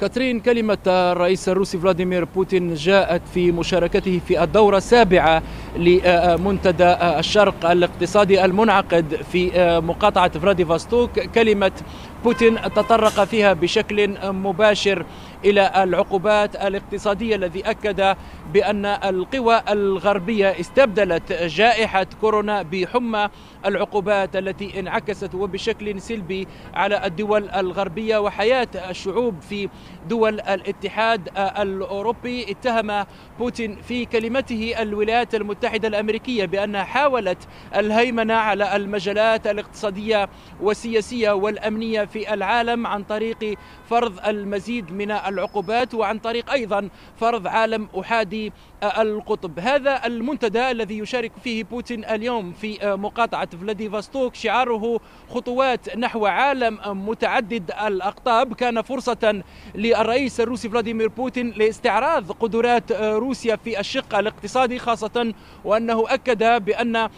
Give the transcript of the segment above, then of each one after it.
كاترين كلمة الرئيس الروسي فلاديمير بوتين جاءت في مشاركته في الدورة السابعة لمنتدى الشرق الاقتصادي المنعقد في مقاطعة فلاديفاستوك كلمة بوتين تطرق فيها بشكل مباشر إلى العقوبات الاقتصادية الذي أكد بأن القوى الغربية استبدلت جائحة كورونا بحمى العقوبات التي انعكست وبشكل سلبي على الدول الغربية وحياة الشعوب في دول الاتحاد الأوروبي. اتهم بوتين في كلمته الولايات المتحدة الأمريكية بانها حاولت الهيمنة على المجالات الاقتصادية والسياسية والأمنية في العالم عن طريق فرض المزيد من العقوبات وعن طريق أيضا فرض عالم أحادي القطب. هذا المنتدى الذي يشارك فيه بوتين اليوم في مقاطعة فلاديفاستوك. شعاره خطوات نحو عالم متعدد الأقطاب. كان فرصة للرئيس الروسي فلاديمير بوتين لاستعراض قدرات روسيا في الشق الاقتصادي خاصة وأنه أكد بأن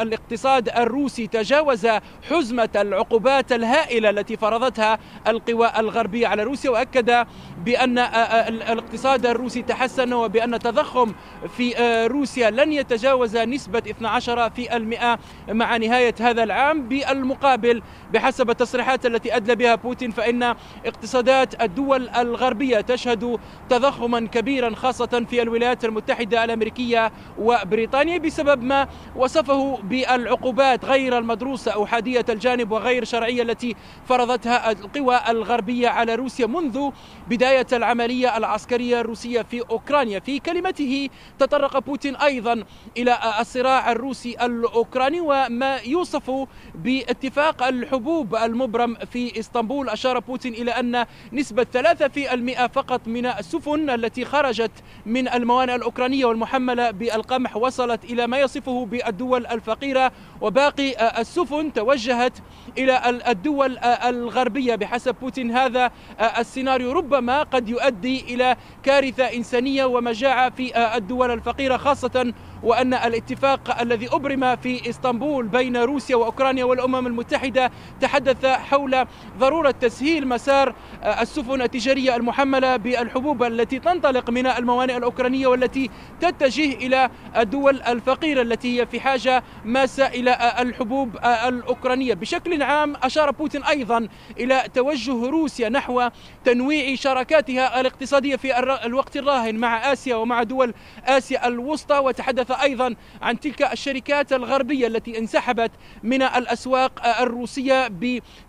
الاقتصاد الروسي تجاوز حزمة العقوبات الهائلة التي فرضتها القوى الغربية على روسيا. وأكد بأن الاقتصاد الروسي تحسن وبأن التضخم في روسيا لن يتجاوز نسبة 12 في المئة مع نهاية هذا العام بالمقابل. بحسب التصريحات التي أدلى بها بوتين فإن اقتصادات الدول الغربية تشهد تضخما كبيرا خاصة في الولايات المتحدة الأمريكية وبريطانيا بسبب ما وصفه بالعقوبات غير المدروسة احاديه الجانب وغير شرعية التي فرضتها القوى الغربية على روسيا منذ بداية العملية العسكرية الروسية في أوكرانيا. في كلمته تطرق بوتين أيضا إلى الصراع الروسي الأوكراني وما يوصف باتفاق الحبوب المبرم في إسطنبول. أشار بوتين إلى أن نسبة 3% فقط من السفن التي خرجت من الموانئ الأوكرانية والمحملة بالقمح وصلت إلى ما يصفه بالدول الفقيرة. وباقي السفن توجهت إلى الدول الغربية. بحسب بوتين هذا السيناريو ربما قد يؤدي إلى كارثة إنسانية ومجاعة في الدول الفقيرة خاصة وأن الاتفاق الذي أبرم في إسطنبول بين روسيا وأوكرانيا والأمم المتحدة تحدث حول ضرورة تسهيل مسار السفن التجارية المحملة بالحبوب التي تنطلق من الموانئ الأوكرانية والتي تتجه إلى الدول الفقيرة التي هي في حاجة ماسه إلى الحبوب الأوكرانية. بشكل عام أشار بوتين أيضا إلى توجه روسيا نحو تنويع شراكاتها الاقتصادية في الوقت الراهن مع آسيا ومع دول آسيا الوسطى وتحدث أيضا عن تلك الشركات الغربية التي انسحبت من الأسواق الروسية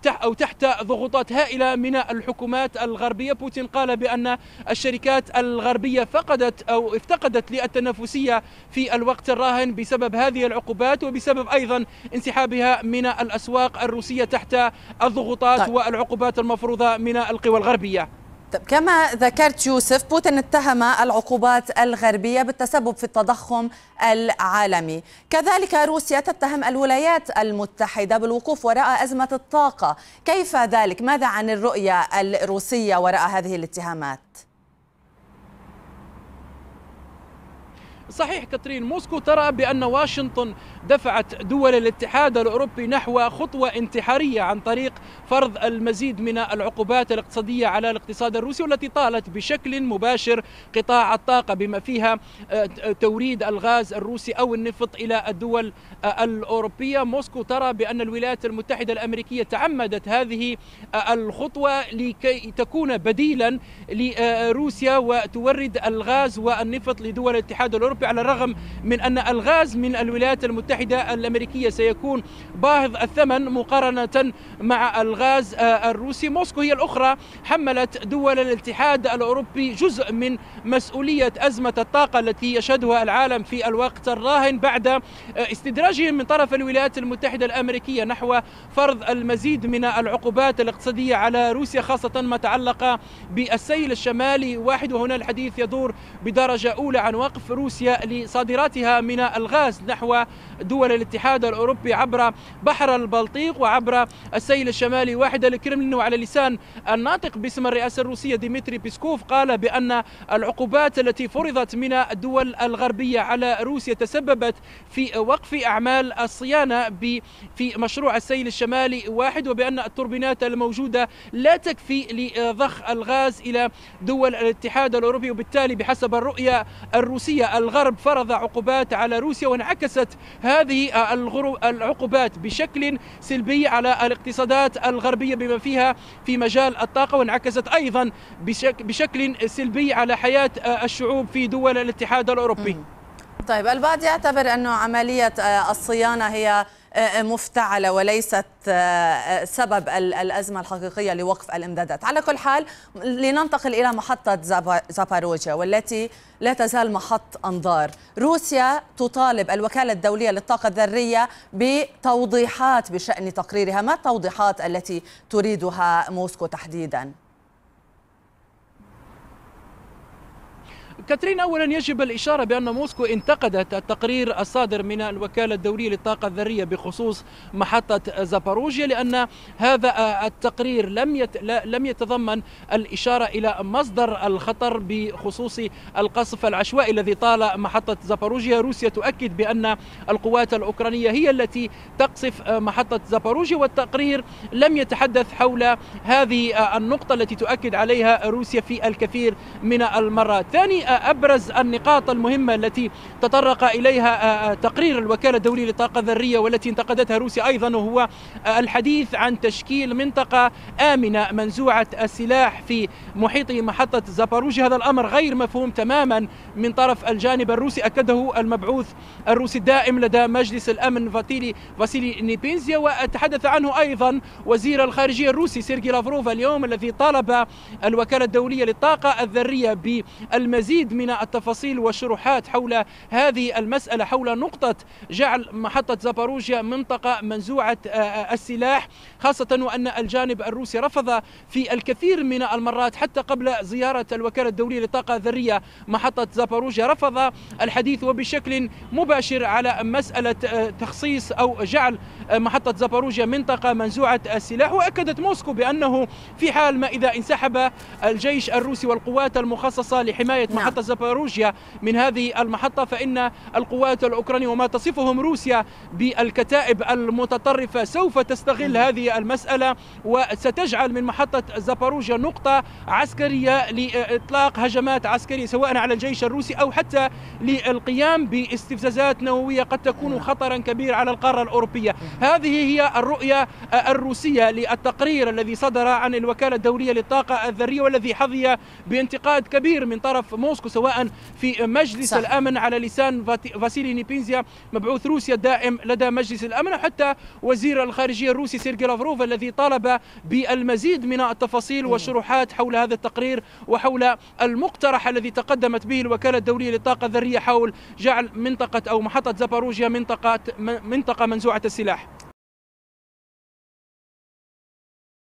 أو تحت ضغوطات هائلة من الحكومات الغربية بوتين قال بأن الشركات الغربية فقدت أو افتقدت للتنافسية في الوقت الراهن بسبب هذه العقوبات وبسبب أيضا انسحابها من الأسواق الروسية تحت الضغوطات طيب. والعقوبات المفروضة من القوى الغربية طيب كما ذكرت يوسف بوتين اتهم العقوبات الغربية بالتسبب في التضخم العالمي كذلك روسيا تتهم الولايات المتحدة بالوقوف وراء أزمة الطاقة كيف ذلك؟ ماذا عن الرؤية الروسية وراء هذه الاتهامات؟ صحيح كاترين موسكو ترى بأن واشنطن دفعت دول الاتحاد الأوروبي نحو خطوة انتحارية عن طريق فرض المزيد من العقوبات الاقتصادية على الاقتصاد الروسي والتي طالت بشكل مباشر قطاع الطاقة بما فيها توريد الغاز الروسي أو النفط إلى الدول الأوروبية. موسكو ترى بأن الولايات المتحدة الأمريكية تعمدت هذه الخطوة لكي تكون بديلا لروسيا وتورد الغاز والنفط لدول الاتحاد الأوروبي. على الرغم من أن الغاز من الولايات المتحدة الأمريكية سيكون باهظ الثمن مقارنة مع الغاز الروسي. موسكو هي الأخرى حملت دول الاتحاد الأوروبي جزء من مسؤولية أزمة الطاقة التي يشهدها العالم في الوقت الراهن بعد استدراجهم من طرف الولايات المتحدة الأمريكية نحو فرض المزيد من العقوبات الاقتصادية على روسيا خاصة ما تعلق بالسيل الشمالي واحد. وهنا الحديث يدور بدرجة أولى عن وقف روسيا لصادراتها من الغاز نحو دول الاتحاد الأوروبي عبر بحر البلطيق وعبر السيل الشمالي. واحد الكرملين وعلى لسان الناطق باسم الرئاسة الروسية ديمتري بيسكوف قال بأن العقوبات التي فرضت من الدول الغربية على روسيا تسببت في وقف أعمال الصيانة في مشروع السيل الشمالي واحد وبأن التوربينات الموجودة لا تكفي لضخ الغاز إلى دول الاتحاد الأوروبي وبالتالي بحسب الرؤية الروسية الغرب فرض عقوبات على روسيا وانعكست هذه العقوبات بشكل سلبي على الاقتصادات الغربية بما فيها في مجال الطاقة وانعكست أيضا بشكل سلبي على حياة الشعوب في دول الاتحاد الأوروبي. طيب البعض يعتبر أنه عملية الصيانة هي مفتعلة وليست سبب الأزمة الحقيقية لوقف الإمدادات. على كل حال لننتقل إلى محطة زاباروجيا والتي لا تزال محط أنظار. روسيا تطالب الوكالة الدولية للطاقة الذرية بتوضيحات بشأن تقريرها. ما التوضيحات التي تريدها موسكو تحديداً؟ كاترين اولا يجب الإشارة بأن موسكو انتقدت التقرير الصادر من الوكالة الدولية للطاقة الذرية بخصوص محطة زاباروجيا لأن هذا التقرير لم. لم يتضمن الإشارة إلى مصدر الخطر بخصوص القصف العشوائي الذي طال محطة زاباروجيا روسيا تؤكد بأن القوات الأوكرانية هي التي تقصف محطة زاباروجيا والتقرير لم يتحدث حول هذه النقطة التي تؤكد عليها روسيا في الكثير من المرات ثاني أبرز النقاط المهمة التي تطرق إليها تقرير الوكالة الدولية للطاقة الذرية والتي انتقدتها روسيا أيضا وهو الحديث عن تشكيل منطقة آمنة منزوعة السلاح في محيط محطة زاباروجي. هذا الأمر غير مفهوم تماما من طرف الجانب الروسي أكده المبعوث الروسي الدائم لدى مجلس الأمن فاتيلي فاسيلي نيبينزيا. وتحدث عنه أيضا وزير الخارجية الروسي سيرجي لافروف اليوم الذي طالب الوكالة الدولية للطاقة الذرية بالمزيد مزيد من التفاصيل والشروحات حول هذه المسألة حول نقطة جعل محطة زاباروجيا منطقة منزوعة السلاح خاصة وأن الجانب الروسي رفض في الكثير من المرات حتى قبل زيارة الوكالة الدولية للطاقة الذرية محطة زاباروجيا رفض الحديث وبشكل مباشر على مسألة تخصيص أو جعل محطة زاباروجيا منطقة منزوعة السلاح. وأكدت موسكو بأنه في حال ما إذا انسحب الجيش الروسي والقوات المخصصة لحماية محطة محطة زاباروجيا من هذه المحطة فإن القوات الأوكرانية وما تصفهم روسيا بالكتائب المتطرفة سوف تستغل هذه المسألة وستجعل من محطة زاباروجيا نقطة عسكرية لإطلاق هجمات عسكرية سواء على الجيش الروسي أو حتى للقيام باستفزازات نووية قد تكون خطرا كبيرا على القارة الأوروبية. هذه هي الرؤية الروسية للتقرير الذي صدر عن الوكالة الدولية للطاقة الذرية والذي حظي بانتقاد كبير من طرف موسكو. موسكو سواء في مجلس صح. الأمن على لسان فاسيلي نيبينزيا مبعوث روسيا الدائم لدى مجلس الأمن وحتى وزير الخارجية الروسي سيرجي لافروف الذي طالب بالمزيد من التفاصيل والشروحات حول هذا التقرير وحول المقترح الذي تقدمت به الوكالة الدولية للطاقة الذرية حول جعل منطقة أو محطة زاباروجيا منطقه منطقة منزوعة السلاح